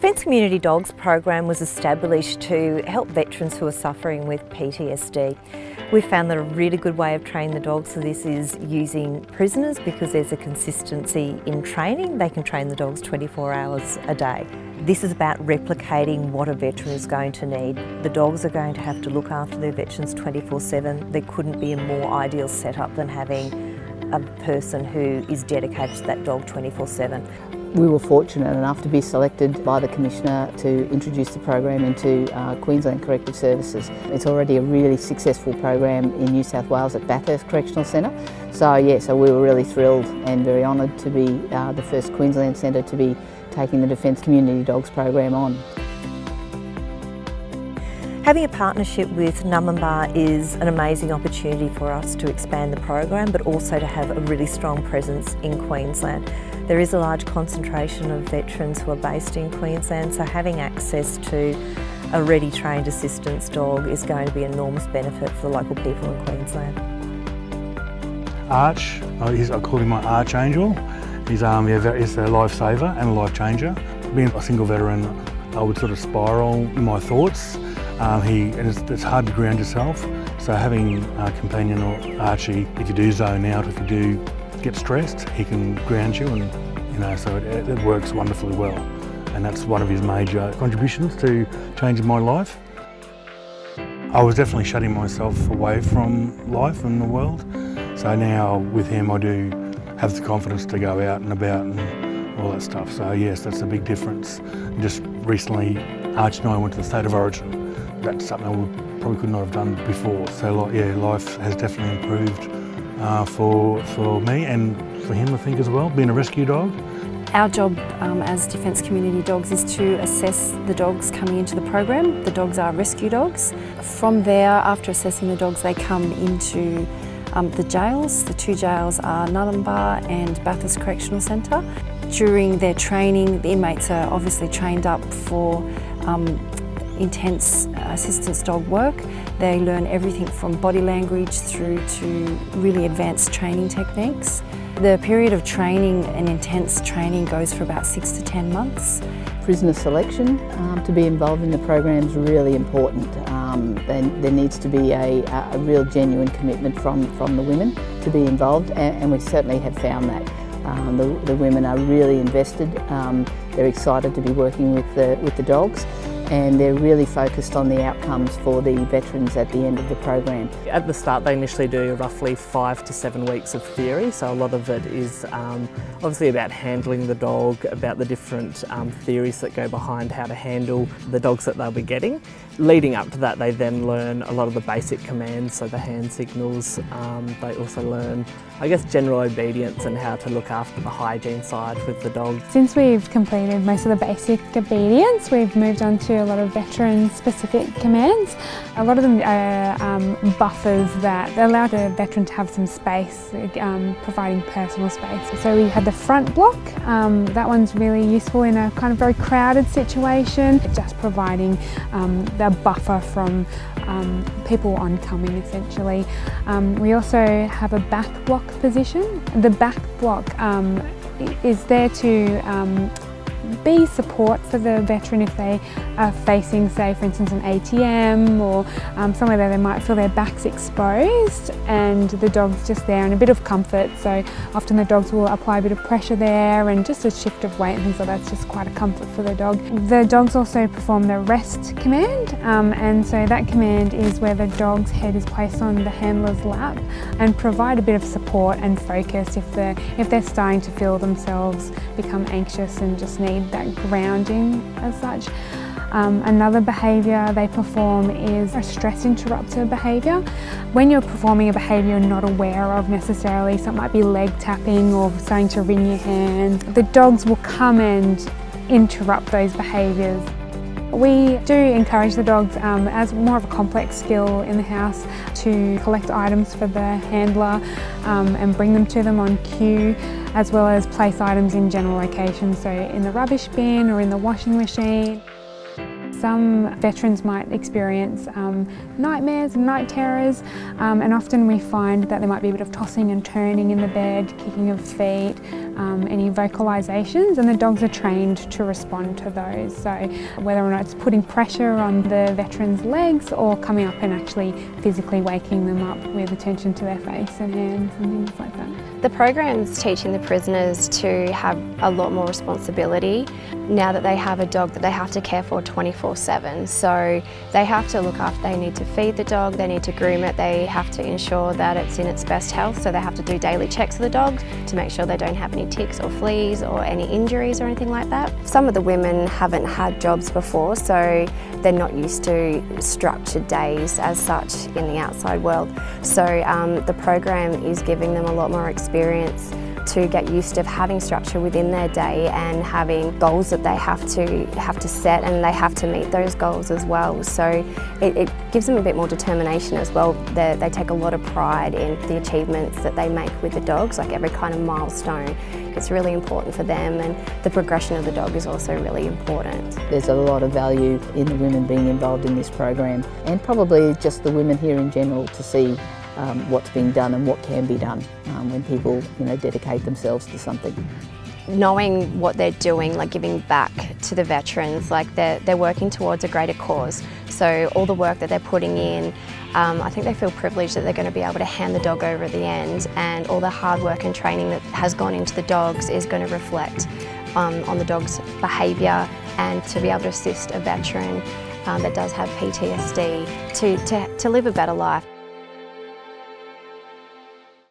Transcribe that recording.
Defence Community Dogs program was established to help veterans who are suffering with PTSD. We've found that a really good way of training the dogs for this is using prisoners because there's a consistency in training. They can train the dogs 24 hours a day. This is about replicating what a veteran is going to need. The dogs are going to have to look after their veterans 24-7. There couldn't be a more ideal setup than having a person who is dedicated to that dog 24-7. We were fortunate enough to be selected by the Commissioner to introduce the program into uh, Queensland Corrective Services. It's already a really successful program in New South Wales at Bathurst Correctional Centre. So yeah, so we were really thrilled and very honoured to be uh, the first Queensland Centre to be taking the Defence Community Dogs program on. Having a partnership with Numinbah is an amazing opportunity for us to expand the program but also to have a really strong presence in Queensland. There is a large concentration of veterans who are based in Queensland so having access to a ready trained assistance dog is going to be an enormous benefit for the local people in Queensland. Arch, I call him my archangel. He's, um, he's a lifesaver and a life changer. Being a single veteran, I would sort of spiral in my thoughts. Um, he, and it's, it's, hard to ground yourself. So having a companion or Archie, if you do zone out, if you do get stressed, he can ground you and, you know, so it, it works wonderfully well. And that's one of his major contributions to changing my life. I was definitely shutting myself away from life and the world. So now with him I do have the confidence to go out and about and all that stuff. So yes, that's a big difference. Just recently, Arch and I went to the State of Origin. That's something we probably could not have done before. So yeah, life has definitely improved uh, for, for me and for him I think as well, being a rescue dog. Our job um, as Defence Community Dogs is to assess the dogs coming into the program. The dogs are rescue dogs. From there, after assessing the dogs, they come into um, the jails, the two jails are Numinbah and Bathurst Correctional Centre. During their training, the inmates are obviously trained up for um, intense assistance dog work. They learn everything from body language through to really advanced training techniques. The period of training and intense training goes for about six to ten months. Prisoner selection um, to be involved in the program is really important. Um, there needs to be a, a, real genuine commitment from, from the women to be involved and, and we certainly have found that. Um, the, the, women are really invested, um, they're excited to be working with the, with the dogs and they're really focused on the outcomes for the veterans at the end of the program. At the start they initially do roughly five to seven weeks of theory, so a lot of it is um, obviously about handling the dog, about the different um, theories that go behind how to handle the dogs that they'll be getting. Leading up to that they then learn a lot of the basic commands, so the hand signals, um, they also learn I guess general obedience and how to look after the hygiene side with the dog. Since we've completed most of the basic obedience, we've moved on to a lot of veteran specific commands. A lot of them are um, buffers that allow the veteran to have some space, um, providing personal space. So we had the front block, um, that one's really useful in a kind of very crowded situation, just providing um, the buffer from um, people oncoming essentially. Um, we also have a back block position. The back block is there to be support for the veteran if they are facing, say, for instance, an ATM or um, somewhere where they might feel their backs exposed and the dog's just there and a bit of comfort. So often the dogs will apply a bit of pressure there and just a shift of weight and things like that's just quite a comfort for the dog. The dogs also perform the rest command um, and so that command is where the dog's head is placed on the handler's lap and provide a bit of support and focus if they're, if they're starting to feel themselves become anxious and just need need that grounding as such. Um, another behaviour they perform is a stress interrupter behaviour. When you're performing a behaviour you're not aware of necessarily, so it might be leg tapping or starting to wring your hands, the dogs will come and interrupt those behaviours. We do encourage the dogs um, as more of a complex skill in the house to collect items for the handler um, and bring them to them on cue as well as place items in general locations, so in the rubbish bin or in the washing machine. Some veterans might experience um, nightmares and night terrors um, and often we find that there might be a bit of tossing and turning in the bed, kicking of feet, um, any vocalisations and the dogs are trained to respond to those. So whether or not it's putting pressure on the veteran's legs or coming up and actually physically waking them up with attention to their face and hands and things like that. The program's teaching the prisoners to have a lot more responsibility now that they have a dog that they have to care for 24-7. So they have to look after, they need to feed the dog, they need to groom it, they have to ensure that it's in its best health. So they have to do daily checks of the dog to make sure they don't have any ticks or fleas or any injuries or anything like that. Some of the women haven't had jobs before, so they're not used to structured days as such in the outside world. So um, the program is giving them a lot more experience to get used to having structure within their day and having goals that they have to have to set and they have to meet those goals as well. So it, it gives them a bit more determination as well. They, they take a lot of pride in the achievements that they make with the dogs, like every kind of milestone. It's really important for them and the progression of the dog is also really important. There's a lot of value in the women being involved in this program and probably just the women here in general to see um, what's being done and what can be done um, when people you know dedicate themselves to something. Knowing what they're doing, like giving back to the veterans, like they're, they're working towards a greater cause. So all the work that they're putting in, um, I think they feel privileged that they're going to be able to hand the dog over at the end and all the hard work and training that has gone into the dogs is going to reflect um, on the dog's behaviour and to be able to assist a veteran um, that does have PTSD to, to, to live a better life.